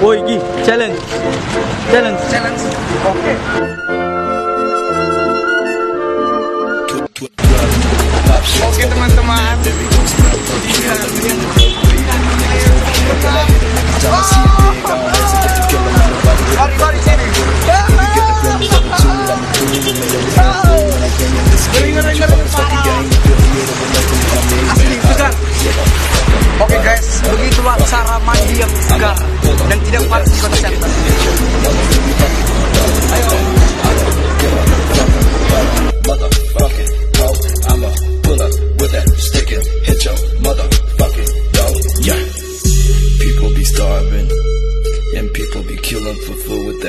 Woi, Gi, challenge. Challenge. Challenge. Oke. Oke teman-teman. Oke guys, begitulah People be killing for food with that